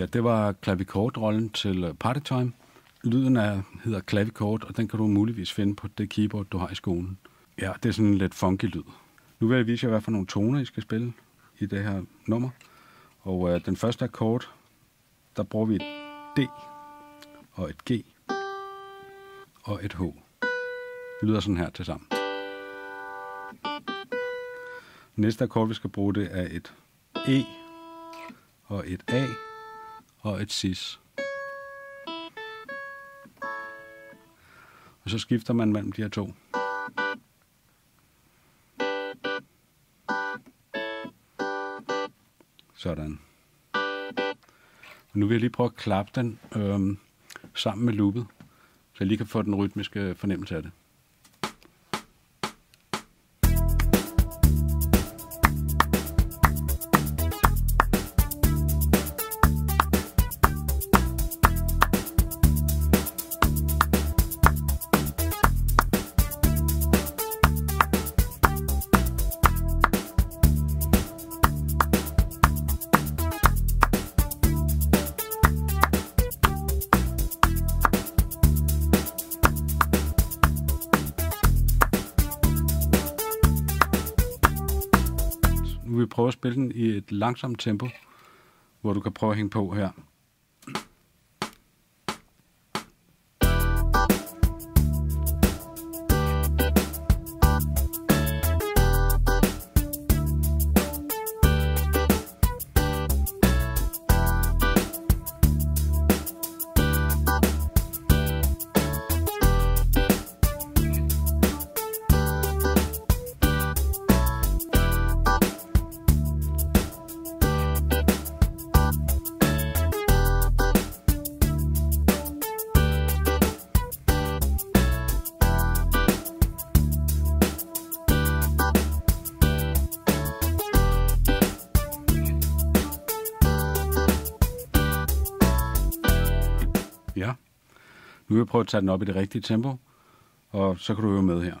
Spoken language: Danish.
Ja, det var klavikordrollen til øh, Party Time. Lyden er, hedder klavikord, og den kan du muligvis finde på det keyboard, du har i skolen. Ja, det er sådan en lidt funky lyd. Nu vil jeg vise jer, hvad for nogle toner, I skal spille i det her nummer. Og øh, den første akkord, der bruger vi et D og et G og et H. Det lyder sådan her til sammen. Næste akkord, vi skal bruge, det er et E og et A og et cis. Og så skifter man mellem de her to. Sådan. Nu vil jeg lige prøve at klappe den øh, sammen med loopet, så jeg lige kan få den rytmiske fornemmelse af det. Nu vil vi prøve at spille den i et langsomt tempo, hvor du kan prøve at hænge på her. Ja. Nu vil jeg prøve at tage den op i det rigtige tempo, og så kan du øve med her.